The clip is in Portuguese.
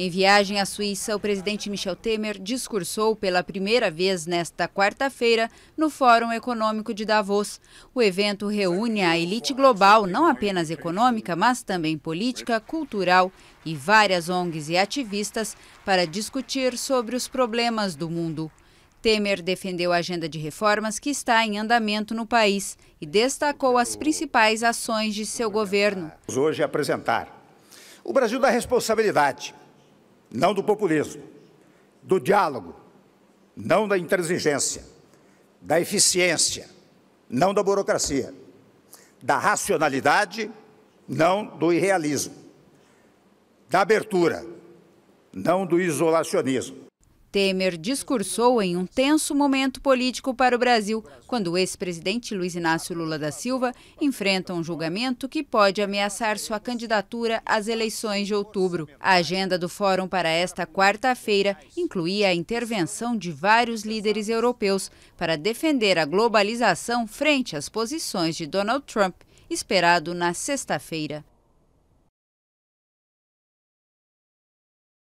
Em viagem à Suíça, o presidente Michel Temer discursou pela primeira vez nesta quarta-feira no Fórum Econômico de Davos. O evento reúne a elite global, não apenas econômica, mas também política, cultural e várias ONGs e ativistas para discutir sobre os problemas do mundo. Temer defendeu a agenda de reformas que está em andamento no país e destacou as principais ações de seu governo. Hoje apresentar o Brasil da responsabilidade não do populismo, do diálogo, não da intransigência, da eficiência, não da burocracia, da racionalidade, não do irrealismo, da abertura, não do isolacionismo. Temer discursou em um tenso momento político para o Brasil, quando o ex-presidente Luiz Inácio Lula da Silva enfrenta um julgamento que pode ameaçar sua candidatura às eleições de outubro. A agenda do fórum para esta quarta-feira incluía a intervenção de vários líderes europeus para defender a globalização frente às posições de Donald Trump, esperado na sexta-feira.